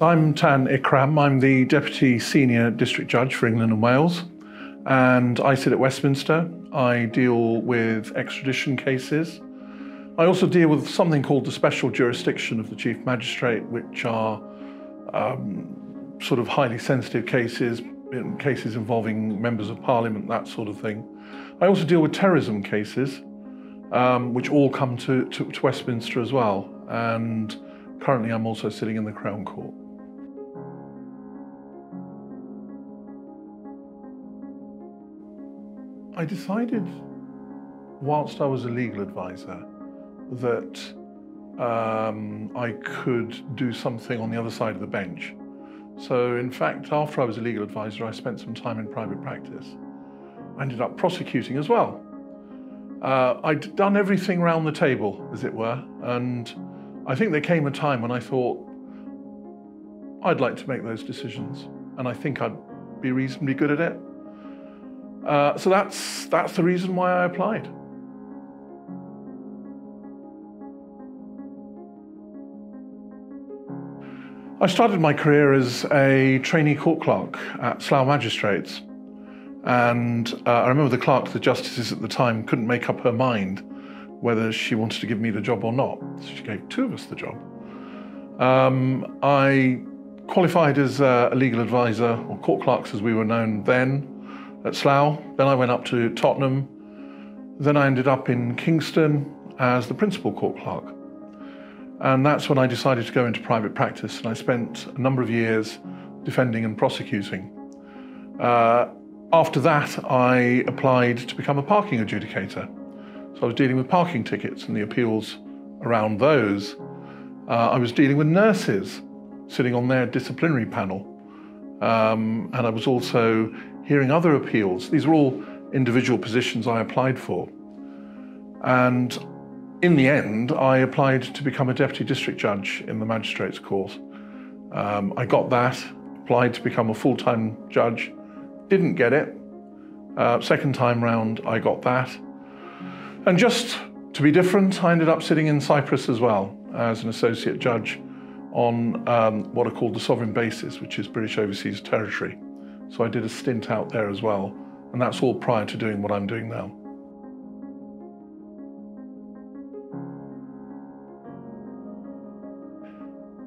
I'm Tan Ikram. I'm the Deputy Senior District Judge for England and Wales, and I sit at Westminster. I deal with extradition cases. I also deal with something called the special jurisdiction of the Chief Magistrate, which are um, sort of highly sensitive cases, cases involving members of parliament, that sort of thing. I also deal with terrorism cases, um, which all come to, to, to Westminster as well. And currently I'm also sitting in the Crown Court. I decided, whilst I was a legal advisor, that um, I could do something on the other side of the bench. So, in fact, after I was a legal advisor, I spent some time in private practice. I ended up prosecuting as well. Uh, I'd done everything round the table, as it were, and I think there came a time when I thought I'd like to make those decisions, and I think I'd be reasonably good at it. Uh, so that's that's the reason why I applied. I started my career as a trainee court clerk at Slough Magistrates. And uh, I remember the clerk, the justices at the time, couldn't make up her mind whether she wanted to give me the job or not. So she gave two of us the job. Um, I qualified as a legal advisor, or court clerks as we were known then, at Slough. Then I went up to Tottenham. Then I ended up in Kingston as the principal court clerk. And that's when I decided to go into private practice. And I spent a number of years defending and prosecuting. Uh, after that, I applied to become a parking adjudicator. So I was dealing with parking tickets and the appeals around those. Uh, I was dealing with nurses sitting on their disciplinary panel. Um, and I was also hearing other appeals. These were all individual positions I applied for. And in the end, I applied to become a deputy district judge in the magistrates court. Um, I got that, applied to become a full-time judge, didn't get it. Uh, second time round, I got that. And just to be different, I ended up sitting in Cyprus as well as an associate judge on um, what are called the sovereign bases, which is British overseas territory. So I did a stint out there as well, and that's all prior to doing what I'm doing now.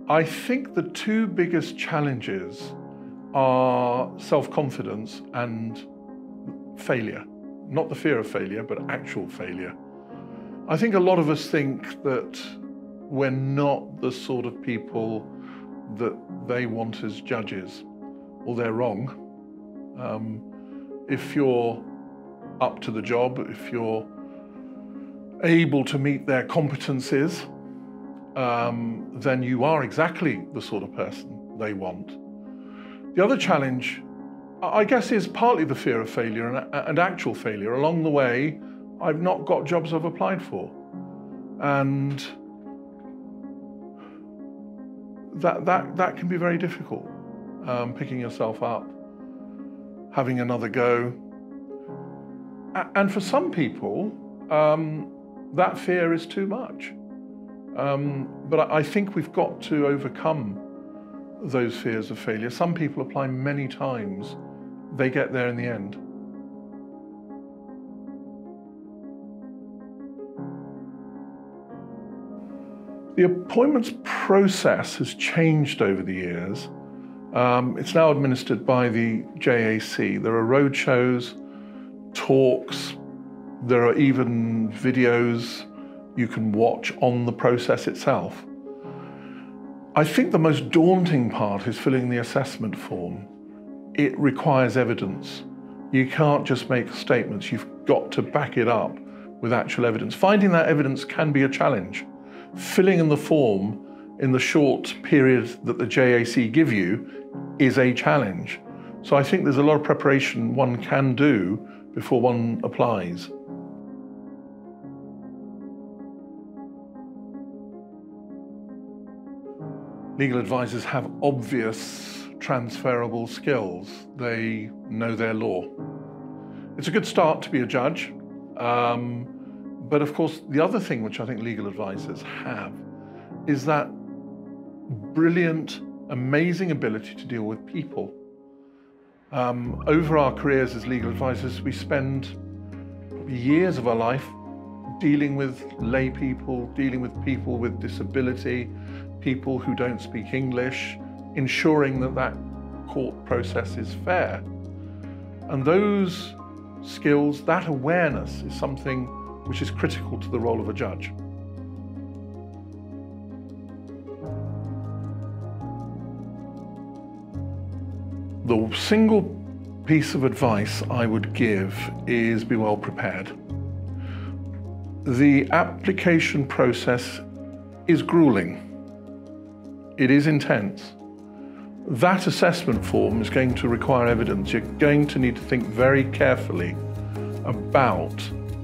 I think the two biggest challenges are self-confidence and failure. Not the fear of failure, but actual failure. I think a lot of us think that we're not the sort of people that they want as judges. Well, they're wrong. Um, if you're up to the job, if you're able to meet their competencies, um, then you are exactly the sort of person they want. The other challenge, I guess, is partly the fear of failure and, and actual failure. Along the way, I've not got jobs I've applied for. And that, that, that can be very difficult, um, picking yourself up, having another go. And for some people, um, that fear is too much. Um, but I think we've got to overcome those fears of failure. Some people apply many times, they get there in the end. The appointments process has changed over the years. Um, it's now administered by the JAC. There are roadshows, talks, there are even videos you can watch on the process itself. I think the most daunting part is filling the assessment form. It requires evidence. You can't just make statements, you've got to back it up with actual evidence. Finding that evidence can be a challenge. Filling in the form in the short period that the JAC give you is a challenge. So I think there's a lot of preparation one can do before one applies. Legal advisors have obvious transferable skills. They know their law. It's a good start to be a judge. Um, but of course, the other thing which I think legal advisors have is that brilliant amazing ability to deal with people. Um, over our careers as legal advisors, we spend years of our life dealing with lay people, dealing with people with disability, people who don't speak English, ensuring that that court process is fair. And those skills, that awareness is something which is critical to the role of a judge. The single piece of advice I would give is be well prepared. The application process is grueling. It is intense. That assessment form is going to require evidence. You're going to need to think very carefully about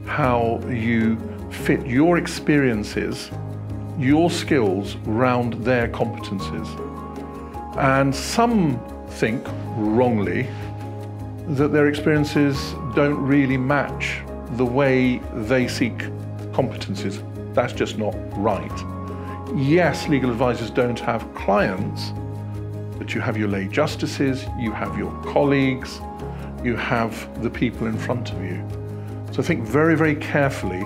how you fit your experiences, your skills round their competencies. And some think, wrongly, that their experiences don't really match the way they seek competencies. That's just not right. Yes, legal advisors don't have clients, but you have your lay justices, you have your colleagues, you have the people in front of you. So think very, very carefully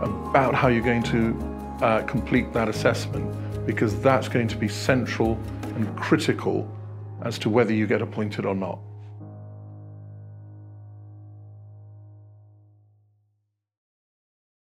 about how you're going to uh, complete that assessment because that's going to be central and critical as to whether you get appointed or not.